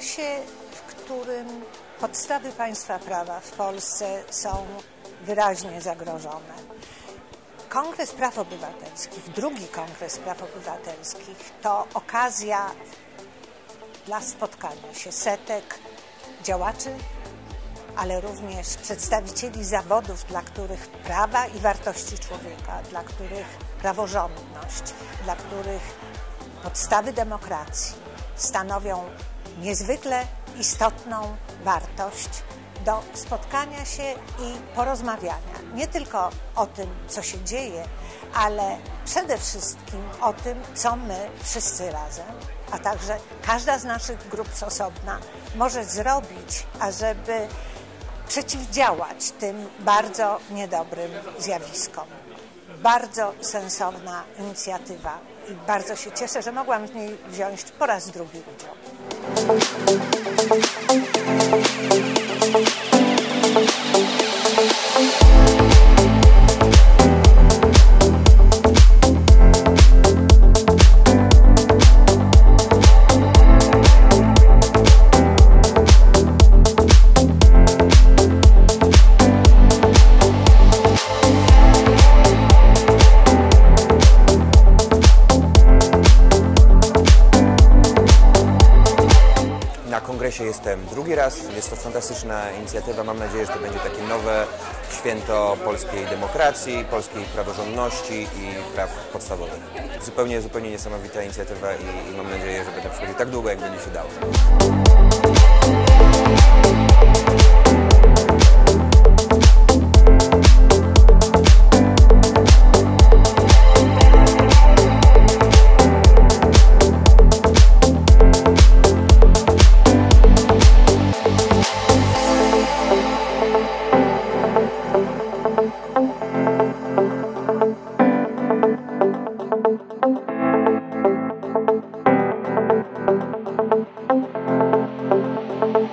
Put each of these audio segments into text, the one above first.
Okresie, w którym podstawy państwa prawa w Polsce są wyraźnie zagrożone. Kongres Praw Obywatelskich, drugi Kongres Praw Obywatelskich, to okazja dla spotkania się setek działaczy, ale również przedstawicieli zawodów, dla których prawa i wartości człowieka, dla których praworządność, dla których podstawy demokracji stanowią niezwykle istotną wartość do spotkania się i porozmawiania. Nie tylko o tym, co się dzieje, ale przede wszystkim o tym, co my wszyscy razem, a także każda z naszych grup z osobna może zrobić, ażeby przeciwdziałać tym bardzo niedobrym zjawiskom. Bardzo sensowna inicjatywa i bardzo się cieszę, że mogłam w niej wziąć po raz drugi udział. Kongresie jestem drugi raz. Jest to fantastyczna inicjatywa. Mam nadzieję, że to będzie takie nowe święto polskiej demokracji, polskiej praworządności i praw podstawowych. Zupełnie, zupełnie niesamowita inicjatywa i, i mam nadzieję, że będę przychodził tak długo, jak będzie się dało.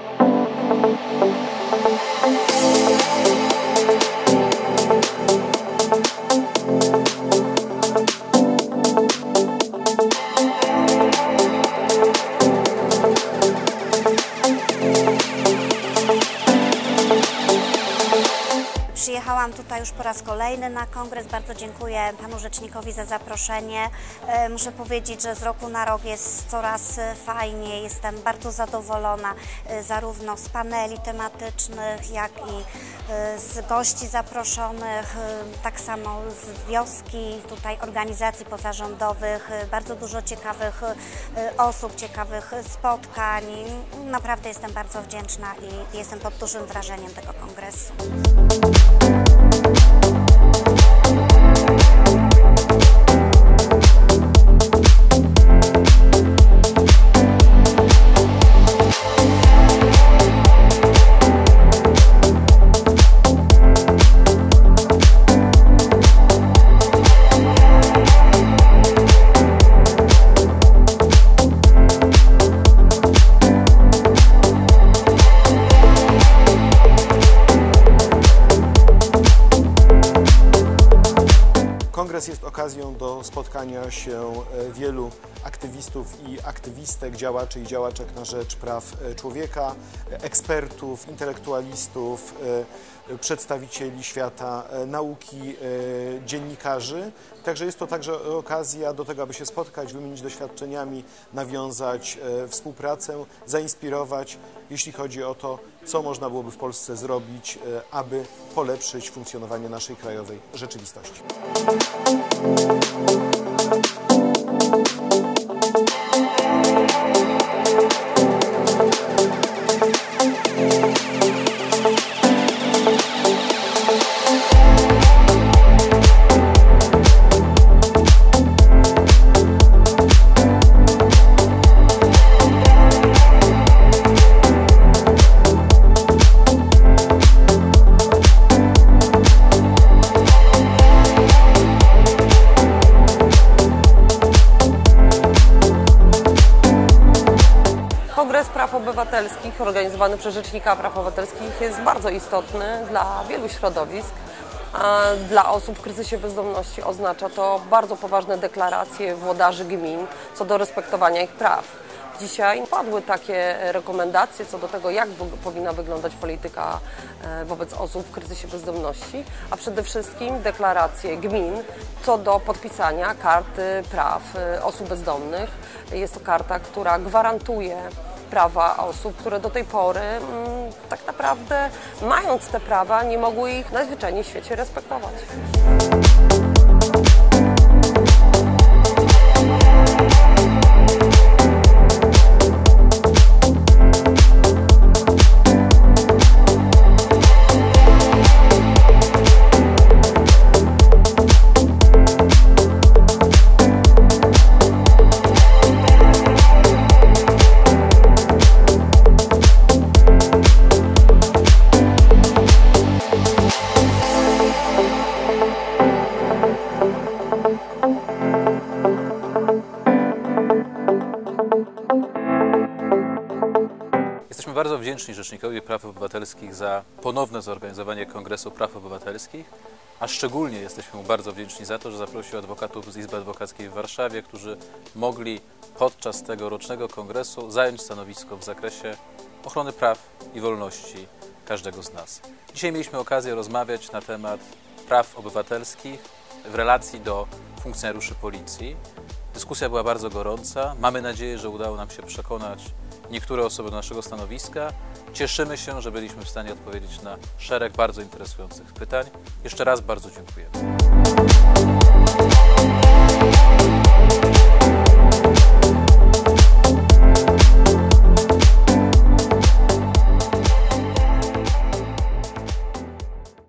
Thank you. Przyjechałam tutaj już po raz kolejny na kongres. Bardzo dziękuję panu rzecznikowi za zaproszenie. E, Muszę powiedzieć, że z roku na rok jest coraz e, fajniej. Jestem bardzo zadowolona e, zarówno z paneli tematycznych, jak i z gości zaproszonych, tak samo z wioski, tutaj organizacji pozarządowych. Bardzo dużo ciekawych osób, ciekawych spotkań. Naprawdę jestem bardzo wdzięczna i jestem pod dużym wrażeniem tego kongresu. Thank you расист. Zapraszają do spotkania się e, wielu aktywistów i aktywistek, działaczy i działaczek na rzecz praw e, człowieka, e, ekspertów, intelektualistów, przedstawicieli świata nauki, dziennikarzy. Także jest to także okazja do tego, aby się spotkać, wymienić doświadczeniami, nawiązać współpracę, zainspirować, jeśli chodzi o to, co można byłoby w Polsce zrobić, aby polepszyć funkcjonowanie naszej krajowej rzeczywistości. Kongres Obywatelskich organizowany przez Rzecznika Praw Obywatelskich jest bardzo istotny dla wielu środowisk. Dla osób w kryzysie bezdomności oznacza to bardzo poważne deklaracje włodarzy gmin co do respektowania ich praw. Dzisiaj padły takie rekomendacje co do tego, jak powinna wyglądać polityka e, wobec osób w kryzysie bezdomności, a przede wszystkim deklaracje gmin co do podpisania karty praw e, osób bezdomnych. Jest to karta, która gwarantuje prawa osób, które do tej pory mm, tak naprawdę mając te prawa nie mogły ich najzwyczajniej w świecie respektować. Wdzięczni Rzecznikowi Praw Obywatelskich za ponowne zorganizowanie Kongresu Praw Obywatelskich, a szczególnie jesteśmy mu bardzo wdzięczni za to, że zaprosił adwokatów z Izby Adwokackiej w Warszawie, którzy mogli podczas tego rocznego kongresu zająć stanowisko w zakresie ochrony praw i wolności każdego z nas. Dzisiaj mieliśmy okazję rozmawiać na temat praw obywatelskich w relacji do funkcjonariuszy policji. Dyskusja była bardzo gorąca. Mamy nadzieję, że udało nam się przekonać niektóre osoby do naszego stanowiska. Cieszymy się, że byliśmy w stanie odpowiedzieć na szereg bardzo interesujących pytań. Jeszcze raz bardzo dziękuję.